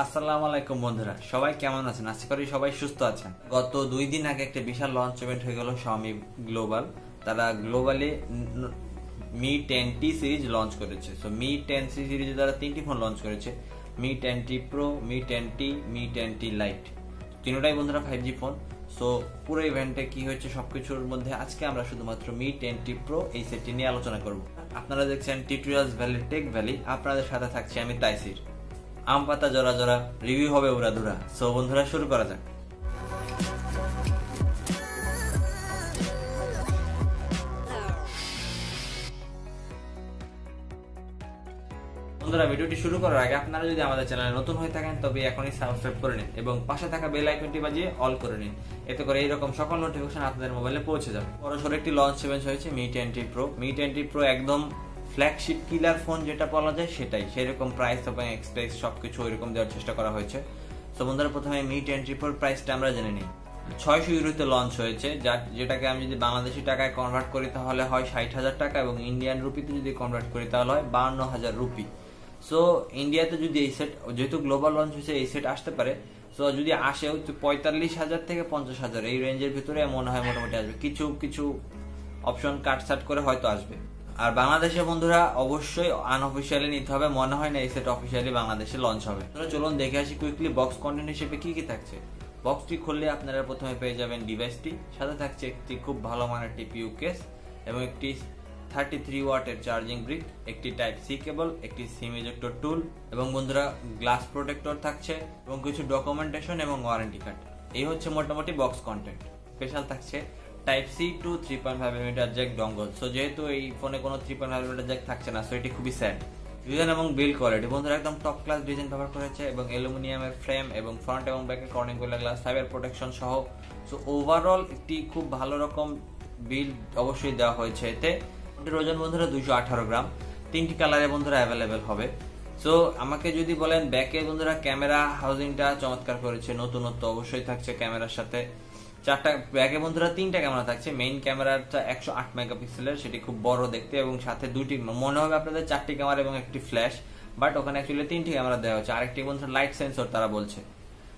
আসসালামু আলাইকুম বন্ধুরা, সবাই কেমন আছেন? আশা করি সবাই সুস্থ আছেন। গত দুই দিন আগে একটা বিশাল লঞ্চ ইভেন্ট হয়ে গেল Xiaomi গ্লোবাল তারা globally Mi ten T series launch করেছে। সো মি টেন সিরিজে তারা তিনটি ফোন লঞ্চ করেছে। Mi ten T pro Mi ten T Mi ten T lite তিনটাই বন্ধুরা ফাইভ জি ফোন সো পুরো ইভেন্টে কি হয়েছে সবকিছুর মধ্যে আজকে আমরা শুধুমাত্র মি টেন টি প্রো এই সেটটি নিয়ে আলোচনা করব। আপনারা দেখছেন টিউটোরিয়ালস ভ্যালি টেক ভ্যালি আপনাদের সাথে থাকছি আমি তাইসির। আম পাতা জরা জরা, রিভিউ হবে উড়া দুরা সো বন্ধুরা, শুরু করা যাক। বন্ধুরা, ভিডিওটি শুরু করার আগে আপনারা যদি আমাদের চ্যানেলে নতুন হয়ে থাকেন, তবে এখনই সাবস্ক্রাইব করে নিন এবং পাশে থাকা বেল আইকনটি বাজিয়ে অল করে নিন। এতে করে এইরকম সকল নোটিফিকেশন আপনাদের মোবাইলে পৌঁছে যাবে। বড়সড় একটি লঞ্চ ইভেন্ট হয়েছে Mi twenty pro Mi twenty pro একদম ফ্ল্যাগশিপ কিলার ফোন যেটা বলা যায় সেটাই। সেরকম প্রাইস এবং এক্সপ্রেস সব সবকিছু ওইরকম দেওয়ার চেষ্টা করা হয়েছে। তো বন্ধুরা, প্রথমে মি টোয়েন্টি প্রোর প্রাইসটা আমরা জেনে নিই। ছয়শো ইউরোতে লঞ্চ হয়েছে যা যেটাকে আমি যদি বাংলাদেশি টাকায় কনভার্ট করি তাহলে হয় ষাট হাজার টাকা এবং ইন্ডিয়ান রুপিতে যদি কনভার্ট করি তাহলে হয় বাউন্ন হাজার রুপি সো ইন্ডিয়াতে যদি এই সেট যেহেতু গ্লোবাল লঞ্চ হয়েছে, এই সেট আসতে পারে। সো যদি আসে, হচ্ছে পঁয়তাল্লিশ হাজার থেকে পঞ্চাশ হাজার। এই রেঞ্জের ভিতরে মনে হয় মোটামুটি আসবে। কিছু কিছু অপশন কাটসাট করে হয়তো আসবে। আর বাংলাদেশের বন্ধুরা অবশ্যই আনঅফিসিয়ালি নিতে হবে। মনে হয় না এই সেট অফিসিয়ালি বাংলাদেশে লঞ্চ হবে। চলুন দেখে আসি কুইকলি বক্স কন্টেন্ট হিসেবে কি কি থাকছে। বক্সটি খুললে আপনারা প্রথমে পেয়ে যাবেন ডিভাইসটি সাথে থাকছে একটি খুব ভালো মানের টিপিইউ কেস এবং একটি থার্টি থ্রি ওয়াটের চার্জিং ব্রিক একটি টাইপ সি কেবল একটি সিম ইজেক্টর টুল এবং বন্ধুরা গ্লাস প্রোটেক্টর থাকছে এবং কিছু ডকুমেন্টেশন এবং ওয়ারেন্টি কার্ড এই হচ্ছে মোটামুটি বক্স কন্টেন্ট স্পেশাল থাকছে type C to three point five metre jack dongle so যেহেতু এই ফোনে কোনো three point five metre jack থাকছে না সো এটি খুবই স্যাড ডিজাইন এবং বিল্ড কোয়ালিটি বন্ধুরা, একদম টপ ক্লাস ডিজাইন ব্যবহার করেছে এবং অ্যালুমিনিয়ামের ফ্রেম এবং ফ্রন্ট এবং ব্যাকের Corning gorilla glass fibre protection সহ। সো ওভারঅল একটি খুব ভালো রকম বিল্ড অবশ্যই দেওয়া হয়েছে এতে। এটির ওজন বন্ধুরা দুইশো আঠারো গ্রাম। তিনটি কালারে বন্ধুরা অ্যাভেলেবেল হবে। সো আমাকে যদি বলেন ব্যাকে বন্ধুরা ক্যামেরা হাউজিংটা চমৎকার করেছে, নতুনত্ব অবশ্যই থাকছে ক্যামেরার সাথে। চারটা ব্যাকে বন্ধুরা তিনটা ক্যামেরা থাকছে। মেইন ক্যামেরাটা একশো আট মেগাপিক্সেলের, সেটি খুব বড় দেখতে এবং সাথে দুটি মনে হবে আপনাদের চারটি ক্যামেরা এবং একটি ফ্ল্যাশ বাট ওখানে অ্যাকচুয়ালি তিনটি ক্যামেরা দেওয়া হচ্ছে আরেকটি বন্ধু লাইট সেন্সর তারা বলছে।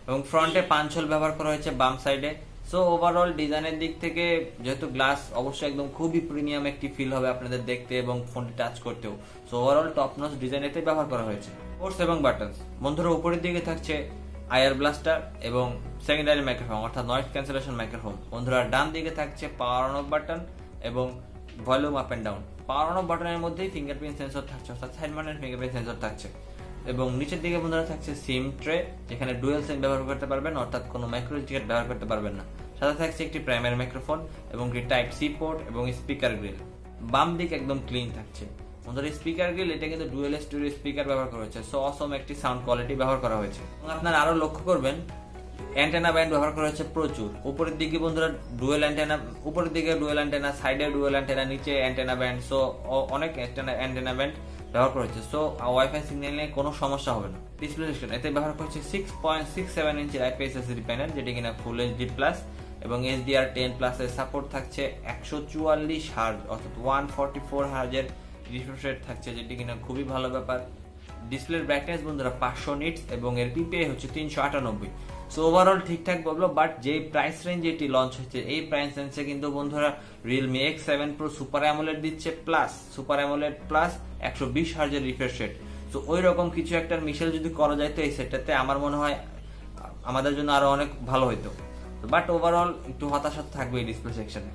এবং ফ্রন্টে পাঁচ হোল ব্যবহার করা হয়েছে বাম সাইডে সো ওভারঅল ডিজাইনের দিক থেকে যেহেতু গ্লাস অবশ্যই একদম খুবই প্রিমিয়াম একটি ফিল হবে আপনাদের দেখতে এবং ফোনটি টাচ করতেও। So overall top notch design এতে ব্যবহার করা হয়েছে। পোর্টস এবং বাটনস বন্ধুরা, উপরের দিকে থাকছে আয়ার ব্লাস্টার এবং সেকেন্ডারি মাইক্রোফোন অর্থাৎ নয়েজ ক্যান্সেলেশন মাইক্রোফোন বন্ধুরা, ডান দিকে থাকছে পাওয়ার অন অফ বাটন এবং volume up and down power on off বাটনের মধ্যেই ফিঙ্গারপ্রিন্ট সেন্সর থাকছে, অর্থাৎ সাইড মাউন্টেড ফিঙ্গারপ্রিন্ট সেন্সর থাকছে। এবং নিচের দিকে বন্ধুরা থাকছে সিম ট্রে যেখানে ডুয়েল সিম ব্যবহার করতে পারবেন, অর্থাৎ কোনো মাইক্রো টিকেট ব্যবহার করতে পারবেন না। সাথে থাকছে একটি প্রাইমারি মাইক্রোফোন এবং একটি টাইপ সি পোর্ট এবং স্পিকার গ্রিল বাম দিক একদম ক্লিন থাকছে। বন্ধুরা স্পিকার গ্রিল এটা কিন্তু ডুয়েল স্টুডিও স্পিকার ব্যবহার করা হয়েছে। সো অসম একটি সাউন্ড কোয়ালিটি ব্যবহার করা হয়েছে। এবং আপনারা আরও লক্ষ্য করবেন অ্যান্টেনা ব্যান্ড ব্যবহার করা হয়েছে প্রচুর। উপরের দিকে বন্ধুরা ডুয়েল অ্যান্টেনা উপরের দিকে ডুয়েল অ্যান্টেনা সাইডে ডুয়েল অ্যান্টেনা নিচে অ্যান্টেনা ব্যান্ড সো অনেক অ্যান্টেনা ব্যান্ড ব্যবহার করা হয়েছে। সো ওয়াইফাই সিগন্যাল নিয়ে কোনো সমস্যা হবে না। ডিসপ্লে সিস্টেম এতে ব্যবহার করেছে সিক্স পয়েন্ট সিক্স সেভেন ইঞ্চের আইপিএস এসডি প্যানেল যেটি কিনা ফুল এইচডি প্লাস এবং এইচডিআর টেন প্লাসের সাপোর্ট থাকছে একশো চুয়াল্লিশ হার্জ অর্থাৎ ওয়ান ফর্টি ফোর হার্জের রিফ্রেশ রেট থাকছে যেটি কিনা খুবই ভালো ব্যাপার। ডিসপ্লের ব্রাইটনেস বন্ধুরা পাঁচশো নিটস এবং এর পিপিআই হচ্ছে তিনশো আটানব্বই। সো ওভারঅল ঠিকঠাক বলব বাট যে প্রাইস রেঞ্জ এটি লঞ্চ হচ্ছে এই প্রাইস রেঞ্জে কিন্তু বন্ধুরা Realme X seven pro super AMOLED দিচ্ছে প্লাস সুপার অ্যামোলেড প্লাস একশো বিশ হার্জের রিফ্রেশ রেট সো ওই রকম কিছু একটা মিশেল যদি করা যায় তো এই সেটটাতে আমার মনে হয় আমাদের জন্য আরও অনেক ভালো হইতো। বাট ওভারঅল একটু হতাশা থাকবে এই ডিসপ্লে সেকশনে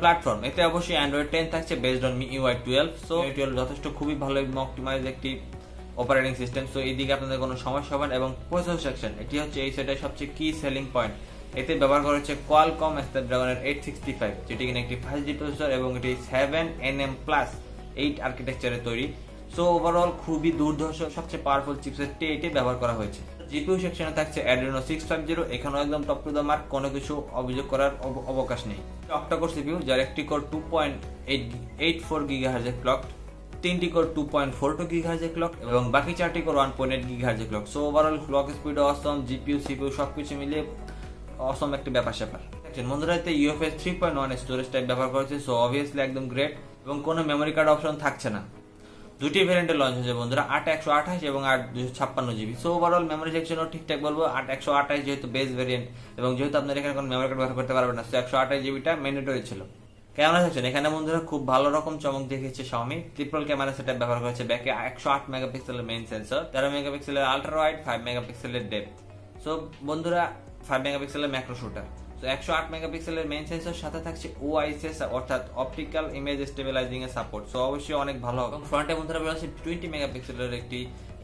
প্ল্যাটফর্ম এতে অবশ্যই অ্যান্ড্রয়েড টেন থাকছে based on UI twelve so twelve যথেষ্ট খুবই ভালো এবং অপটিমাইজ একটি অপারেটিং সিস্টেম সো এই দিকে আপনাদের কোনো সমস্যা হবে না, এবং প্রসেসর সেকশন এটি হচ্ছে এই সেটের সবচেয়ে কি সেলিং পয়েন্ট এতে ব্যবহার করা হচ্ছে কোয়ালকম স্ন্যাপড্রাগনের এইট সিক্সটি ফাইভ যেটি কিনা একটি ফাইভ জি প্রসেসর এবং এটি seven N M plus eight আর্কিটেকচারে তৈরি। সো ওভারঅল খুবই দুর্ধর্ষ, সবচেয়ে পাওয়ারফুল চিপসেটটি এটি ব্যবহার করা হয়েছে। জিপিউ সেকশনে থাকছে অ্যাড্রিনো সিক্স ফাইভ জিরো এখানেও একদম টপ টু দ্য মার্ক কোনো কিছু অভিযোগ করার অবকাশ নেই। অক্টাকোর সিপিউ যার একটি core two point eight eight four giga হার্জের clock তিনটি core two point four two gig হার্জের clock এবং বাকি চারটি core one point eight gig হার্জের clock so overall clock speed awesome GPU CPU সবকিছু মিলিয়ে অসম একটি ব্যাপার স্যাপার। বন্ধুরা, এতে UFS three point one storage type ব্যবহার করেছে সো অবভিয়াসলি একদম গ্রেট এবং কোনো মেমোরি কার্ড অপশন থাকছে না। দুটি ভ্যারিয়েন্টে লঞ্চ হয়েছে বন্ধুরা, আট একশো আঠাশ এবং আট দুশো ছাপ্পান্ন জিবি। সো ওভারঅল মেমোরি সেকশনও ঠিকঠাক বলব, আট একশো আঠাশ যেহেতু বেস ভ্যারিয়েন্ট এবং যেহেতু আপনার এখানে কোনো মেমোরি কার্ড ব্যবহার করতে পারবেন না সো একশো আঠাশ জিবিটা ম্যান্ডেটরি ছিল। ক্যামেরা সেকশন এখানে বন্ধুরা খুব ভালো রকম চমক দেখিয়েছে শাওমি ট্রিপল ক্যামেরা সেটআপ ব্যবহার করেছে ব্যাকে একশো আট মেগাপিক্সেলের মেইন সেন্সর তেরো মেগাপিক্সেলের আল্ট্রা ওয়াইড ফাইভ মেগাপিক্সেলের ডেপথ সো বন্ধুরা ফাইভ মেগাপিক্সেলের ম্যাক্রো শুটার তো একশো আট মেগাপিক্সেলের মেন সেন্সর সাথে থাকছে ওআইএসএস অর্থাৎ অপটিক্যাল ইমেজ স্টেবিলাইজিং এর সাপোর্ট সো অবশ্যই অনেক ভালো হবে। ফ্রন্টে বন্ধুরা বেরোচ্ছে টোয়েন্টি মেগাপিক্সেলের একটি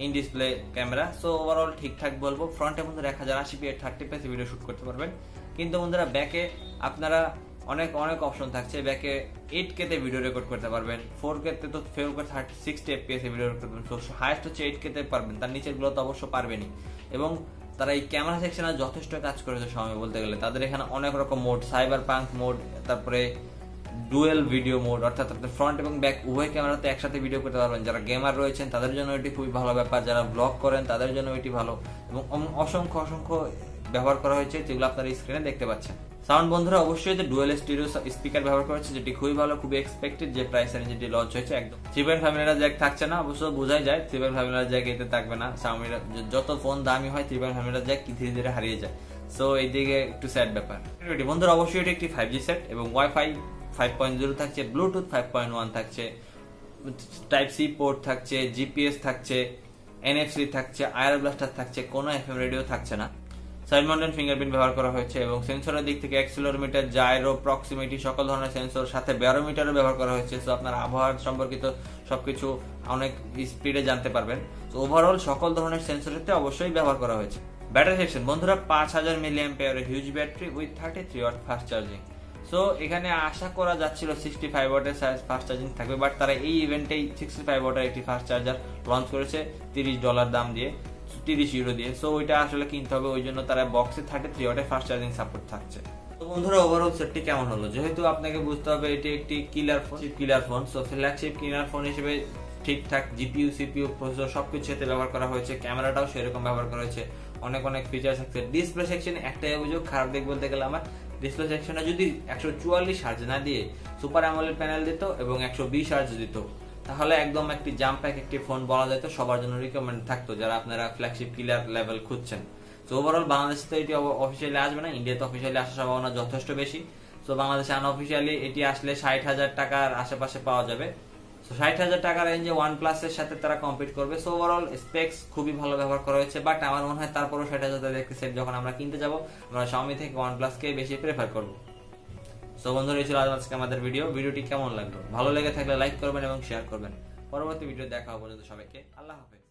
in display camera so overall ঠিকঠাক বলব। ফ্রন্টে বন্ধুরা এক হাজার আশি পি থার্টি পেসে ভিডিও শুট করতে পারবেন। কিন্তু বন্ধুরা ব্যাকে আপনারা অনেক অনেক অপশন থাকছে। ব্যাকে এইট কেতে ভিডিও রেকর্ড করতে পারবেন। ফোর কেতে তো ফেল করে thirty sixty FPS video record করতে পারবেন। হাইস্ট হচ্ছে এইট কেতে পারবেন। তার নিচেরগুলো তো অবশ্য পারবেনই। এবং তারা এই ক্যামেরা সেকশনে যথেষ্ট কাজ করেছে সময় বলতে গেলে। তাদের এখানে অনেক রকম মোড সাইবার পাঙ্ক মোড তারপরে ডুয়েল ভিডিও মোড অর্থাৎ তাদের ফ্রন্ট এবং ব্যাক উভয় ক্যামেরাতে একসাথে ভিডিও করতে পারবেন। যারা গেমার রয়েছেন, তাদের জন্য এটি খুবই ভালো ব্যাপার। যারা ব্লগ করেন, তাদের জন্য এটি ভালো। এবং অসংখ্য অসংখ্য ব্যবহার করা হয়েছে, যেগুলো আপনারা স্ক্রিনে দেখতে পাচ্ছেন। সাউন্ড বন্ধুরা, অবশ্যই ডুয়েল স্টিরিও স্পিকার ব্যবহার করেছে, যেটি খুবই ভালো, খুবই এক্সপেক্টেড যে প্রাইস রেঞ্জ যেটি লঞ্চ হয়েছে, একদম। থ্রি মিটার জ্যাক থাকছে না, অবশ্য বোঝাই যায় থ্রি মিটার জ্যাক এতে থাকবে না সাউমির যত ফোন দামি হয় থ্রি মিটার জ্যাক ধীরে ধীরে হারিয়ে যায়। সো এইদিকে একটু স্যাড ব্যাপার। বন্ধুরা, অবশ্যই এটি একটি ফাইভ জি সেট এবং ওয়াইফাই ফাইভ পয়েন্ট জিরো থাকছে ব্লুটুথ ফাইভ পয়েন্ট ওয়ান থাকছে টাইপ সি পোর্ট থাকছে জিপিএস থাকছে এনএফসি থাকছে আয়ার ব্লাস্টার থাকছে, কোনো এফএম রেডিও থাকছে না। সাইড ফিঙ্গারপ্রিন্ট ব্যবহার করা হয়েছে এবং সেন্সরের দিক থেকে অ্যাক্সিলোমিটার জাইরো, প্রক্সিমিটি, সকল ধরনের সেন্সর, সাথে ব্যারোমিটারও ব্যবহার করা হয়েছে। তো আপনার আবহাওয়ার সম্পর্কিত সবকিছু অনেক স্পিডে জানতে পারবেন। তো ওভারঅল সকল ধরনের সেন্সরেতে অবশ্যই ব্যবহার করা হয়েছে। ব্যাটারি সেকশন বন্ধুরা, পাঁচ হাজার মিলিয়াম পেয়ারের huge battery with thirty three watt fast charging so এখানে আশা করা যাচ্ছিল সিক্সটি ফাইভ ওয়াটের ফাস্ট চার্জিং থাকবে বাট তারা এই ইভেন্টেই সিক্সটি ফাইভ ওয়াটের একটি ফাস্ট চার্জার লঞ্চ করেছে, তিরিশ ডলার দাম দিয়ে। তিরিশ ইউরো দিয়ে। সো ওইটা আসলে কিনতে হবে, ওই জন্য তারা বক্সে থার্টি থ্রি ওয়াটের ফাস্ট চার্জিং সাপোর্ট থাকছে। তো বন্ধুরা ওভারঅল সেটটি কেমন হলো? যেহেতু আপনাকে বুঝতে হবে, এটি একটি killer phone killer phone so flagship killer phone হিসেবে ঠিকঠাক জিপিইউ, সিপিইউ প্রসেসর সবকিছু এতে ব্যবহার করা হয়েছে। ক্যামেরাটাও সেরকম ব্যবহার করা হয়েছে। অনেক অনেক ফিচার্স আছে। ডিসপ্লে সেকশনে একটাই অভিযোগ, খারাপ দিক বলতে গেলে আমার ডিসপ্লে সেকশনে যদি একশো চুয়াল্লিশ হার্জ না দিয়ে সুপার অ্যামোলেড প্যানেল দিত এবং একশো বিশ হার্জ দিত তাহলে একদম একটি জাম্প প্যাক একটি ফোন বলা যেত সবার জন্য রিকমেন্ড থাকতো, যারা আপনারা ফ্ল্যাগশিপ কিলার লেভেল খুঁজছেন। তো ওভারঅল বাংলাদেশে তো এটি অফিসিয়ালি আসবে না ইন্ডিয়াতে অফিসিয়ালি আসার সম্ভাবনা যথেষ্ট বেশি। তো বাংলাদেশে আনঅফিসিয়ালি এটি আসলে ষাট হাজার টাকার আশেপাশে পাওয়া যাবে। তো ষাট হাজার টাকার রেঞ্জে ওয়ান প্লাসের সাথে তারা কম্পিট করবে। সো ওভারঅল স্পেক্স খুবই ভালো ব্যবহার করা হয়েছে বাট আমার মনে হয় তারপরও ষাট হাজার টাকা সেট যখন আমরা কিনতে যাব, আমরা শাওমি থেকে ওয়ান প্লাসকে বেশি প্রেফার করব। সো বন্ধুরা, এই ছিল আজকে আমাদের ভিডিও ভিডিওটি কেমন লাগল? ভালো লেগে থাকলে লাইক করবেন এবং শেয়ার করবেন। পরবর্তী ভিডিও দেখা পর্যন্ত সবাইকে আল্লাহ হাফেজ।